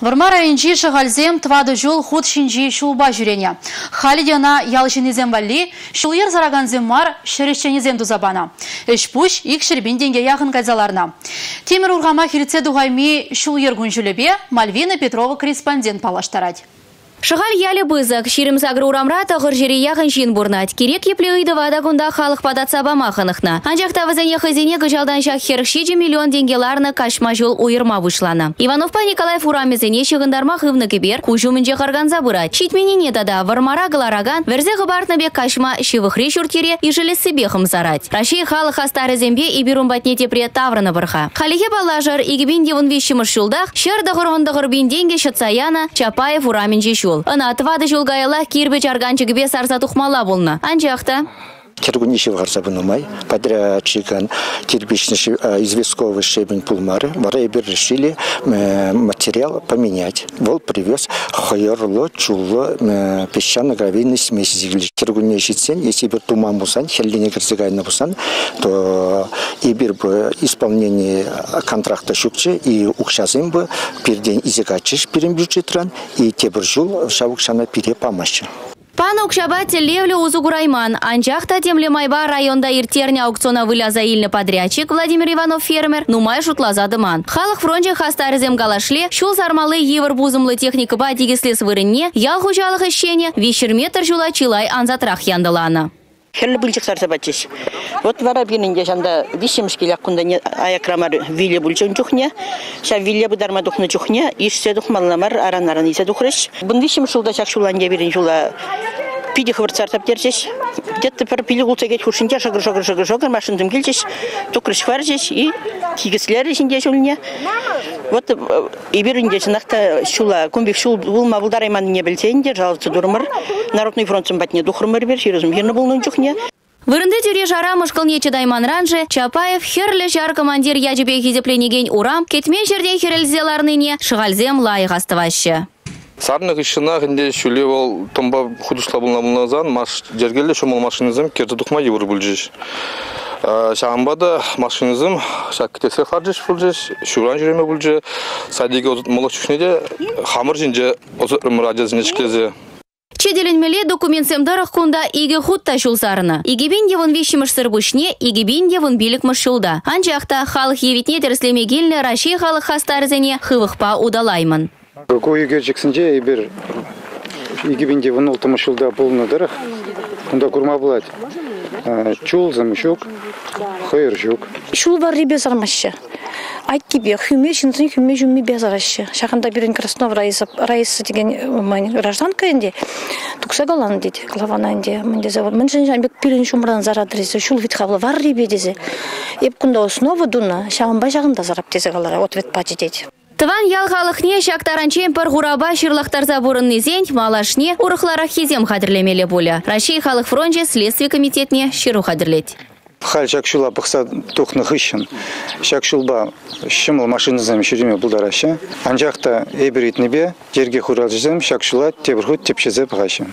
Варма райончи шағалзем твады жол худ шинжи шулба жүрене. Халидена ялшинезем валли, шулер зараганзем мар шерешченезем дузабана. Эш пуш ик шербин денге яғын кайзаларна. Темір урғама хирце дуғайми шулер күнжілебе Мальвина Петрова корреспондент палаштарад. Шығал ялі бызық, шерім сагры урамра тағыр жері яғын жин бұрнат. Керек еплі үйді вада күнда халық падат сабама қанықна. Анжақта вазане хызене гыжалдан шақ хершиджі миллион денгеларны кашма жол уйырма вышланы. Ивановпа Николай Фурамезене шығындарма хывны кебер, кужу мінже қарған забырат. Шитменене дада вармара гылараган, верзе ғыбартны бек кашма шивықри шүртере ижілі сібехым зарать. Раши халық астары зембе и батне тепре тавраны бұрға. Халихе балажар, игібен девін вишіміш шулдақ, шер дағыр денге шатсаяна, Чапаев ураменже жол. Ына твады жол гайла кирбе жарганчы гібе сарса тухмала болна. Киргуниши гарса бунумай, подрядчикан кирпичный известковый щебень пулмары, вара бир решили материал поменять. Вол привез хайорло, чуло, песчано-гравийный смесь зигли. Киргуниши цен, если бир туман бусан, хеллине кирзигайна бусан, то и бир бы исполнение контракта шукче и укшазым бы пирден изигачыш пирим бюджетран и тебір жыл шавукшана пире помощи. Пан Укшабате левле узугурайман. Анчахта темле майба районда иртерне аукциона выляза илны подрядчик Владимир Иванов фермер, нумай шутлаза дыман. Халық фронте хастарызем галашле, шул сармалы евр бузымлы техника ба дегеслес вырынне, ял хужалық ищене, вешерметр жула чилай анзатрах яндыланы. Херлі бүлчік сарса. Вот вара биринде жанда вишемш келек кунда не аякрамар виле бүлчін чухне. Ша виле бұдарма духны чухне. Ишсе духмалламар аран аран исе духрыш. Бун вишем шулда чак шуланге бирин жула пиди хвырцар тап держеш. Где-то пер пили гулца гет хушинде шагыр шагыр шагыр шагыр машиндым келчеш. Тукрыш хваржеш и кигеслер ішінде жулне. Вот и биринде жинақта шула кумбик шул булма булдарайман не білсенде жалцы дурмыр. Народный фронтын батне духрмыр бер, ширызым ерні болның чухне. Вырынды тюре жара мышкылнече дайман ранже, Чапаев херлі жар командир яжебе хизепленеген урам, кетмен жерде херелзеларныне шығалзем лайық астывашы. Сарных ишина хинде шуле ол томба худушла булна булназан маш жергеле шомол машинизм керде духма евр булжиш. Шамбада машинизм шаккетесе харжиш булжиш, шуран жүреме булжи, садиге молок чушнеде хамыр жинже озыр мураджазine чикезе. Чеделенмеле документсемдарах кунда иге хутта шулсарына. Игебин девон вишимыш сырбушне, игебин девон билік мышшулда. Анжақта халық евитне терслемегеліне раши халық хастарзене хывықпа удалаймын. Егер жексінже ебір игебин девон ултымышулда болынадырық. Кунда курма булат. Чул замышук, хайыр жук. Шул бар ребе сармашы. Айт тебе, хүме шинзин хүме жүмме безарашы. Шақында бірін Краснов Раиса, Раиса деген гражданка енді. Тукса галан дейді, главана енді. Менде завод. Мен жан жан бек бірін шумрадан зарадрысы. Шул вит хавла var ребе дезе. Еп күнда основа дуна, шағын шағында зарап дезе галара, ответ пати дейді. Тыван ялғалықне шақтаранчен пір ғураба шырлақтарза бұрынны зен малашне урықлара хизем қадірлемелі болы. Рашей халық фронже следствие комитетне шыру қадірлет. Хал шакшула пықса тухны хыщын. Шакшулба шымыл машина зам шүреме бұлдарашы. Анжақта эберитнебе жерге хуралжызым шакшула тебірхут тепшезе бұғашы.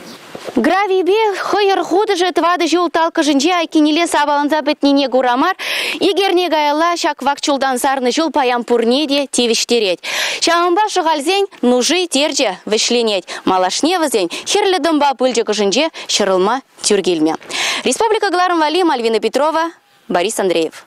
Гравибе хыйыр худы же твады жол талкы жынже айкенеле сабаланза бітнене гурамар, егерне гайла шак вакчулдан сарны жол паян пурнеде тевиштерет. Шағынба шығалзен нужи терже вышленет. Малашне візен херлі дымба пыльжы жынже шырылма тюргелме. Республика Гларым Вали, Мальвина Петрова, Борис Андреев.